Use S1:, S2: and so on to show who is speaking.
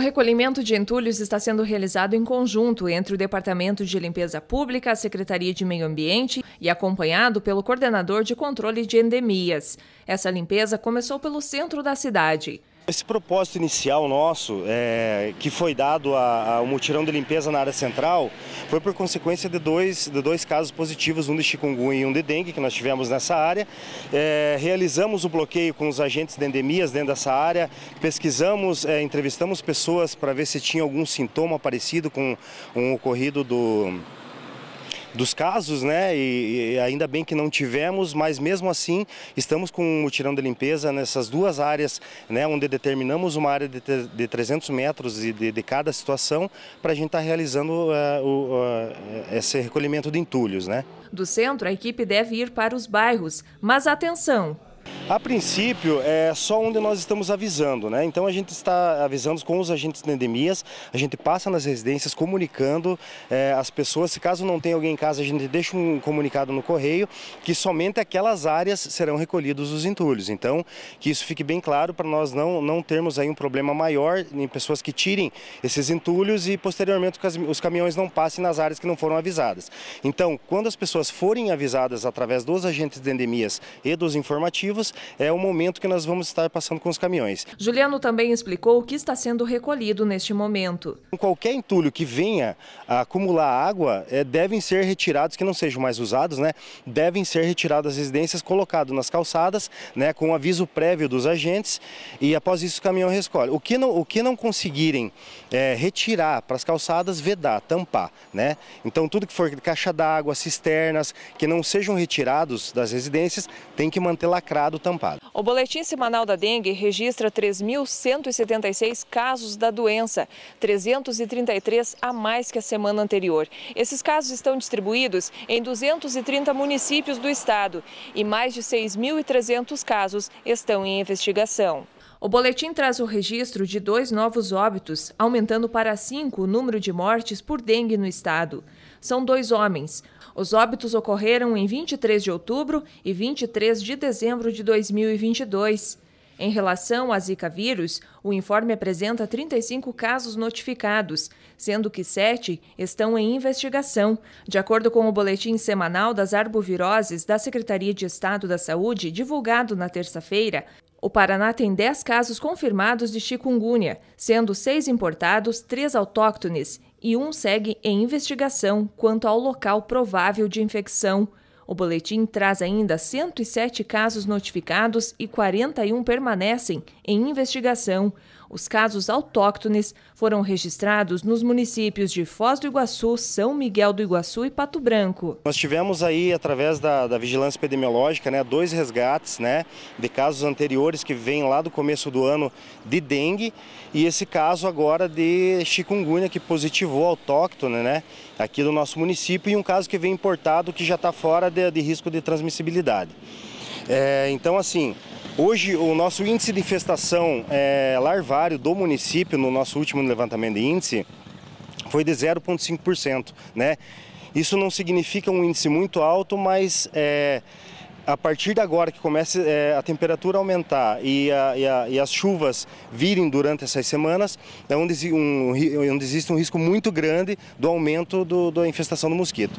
S1: recolhimento de entulhos está sendo realizado em conjunto entre o Departamento de Limpeza Pública, a Secretaria de Meio Ambiente e acompanhado pelo coordenador de controle de endemias. Essa limpeza começou pelo centro da cidade.
S2: Esse propósito inicial nosso, é, que foi dado ao mutirão de limpeza na área central, foi por consequência de dois, de dois casos positivos, um de chikungunya e um de dengue, que nós tivemos nessa área. É, realizamos o bloqueio com os agentes de endemias dentro dessa área, pesquisamos, é, entrevistamos pessoas para ver se tinha algum sintoma parecido com o ocorrido do dos casos, né? E, e, ainda bem que não tivemos, mas mesmo assim estamos com um mutirão de limpeza nessas duas áreas, né? Onde determinamos uma área de, de 300 metros de, de, de cada situação para a gente estar tá realizando uh, o, uh, esse recolhimento de entulhos, né?
S1: Do centro, a equipe deve ir para os bairros, mas atenção,
S2: a princípio, é só onde nós estamos avisando, né? Então a gente está avisando com os agentes de endemias, a gente passa nas residências comunicando é, as pessoas, se caso não tem alguém em casa, a gente deixa um comunicado no correio que somente aquelas áreas serão recolhidos os entulhos. Então, que isso fique bem claro para nós não, não termos aí um problema maior em pessoas que tirem esses entulhos e posteriormente os caminhões não passem nas áreas que não foram avisadas. Então, quando as pessoas forem avisadas através dos agentes de endemias e dos informativos, é o momento que nós vamos estar passando com os caminhões.
S1: Juliano também explicou o que está sendo recolhido neste momento.
S2: Qualquer entulho que venha a acumular água, é, devem ser retirados, que não sejam mais usados, né? Devem ser retirados das residências, colocados nas calçadas, né? Com aviso prévio dos agentes e após isso o caminhão recolhe. O que não, o que não conseguirem é, retirar para as calçadas, vedar, tampar, né? Então tudo que for caixa d'água, cisternas, que não sejam retirados das residências, tem que manter lacrado
S1: O boletim semanal da dengue registra 3.176 casos da doença, 333 a mais que a semana anterior. Esses casos estão distribuídos em 230 municípios do estado e mais de 6.300 casos estão em investigação. O boletim traz o registro de dois novos óbitos, aumentando para cinco o número de mortes por dengue no estado. São dois homens. Os óbitos ocorreram em 23 de outubro e 23 de dezembro de 2022. Em relação à Zika vírus, o informe apresenta 35 casos notificados, sendo que sete estão em investigação. De acordo com o boletim semanal das arboviroses da Secretaria de Estado da Saúde, divulgado na terça-feira, o Paraná tem 10 casos confirmados de chikungunya, sendo seis importados, três autóctones e um segue em investigação quanto ao local provável de infecção. O boletim traz ainda 107 casos notificados e 41 permanecem em investigação. Os casos autóctones foram registrados nos municípios de Foz do Iguaçu, São Miguel do Iguaçu e Pato Branco.
S2: Nós tivemos aí, através da, da vigilância epidemiológica, né, dois resgates né, de casos anteriores que vêm lá do começo do ano de dengue e esse caso agora de chikungunya que positivou autóctone né, aqui do nosso município e um caso que vem importado que já está fora de, de risco de transmissibilidade. É, então, assim, Hoje, o nosso índice de infestação é, larvário do município, no nosso último levantamento de índice, foi de 0,5%. Né? Isso não significa um índice muito alto, mas é, a partir de agora que comece é, a temperatura aumentar e, a, e, a, e, as chuvas virem durante essas semanas, é onde, um, onde existe um risco muito grande do aumento do, da infestação do mosquito.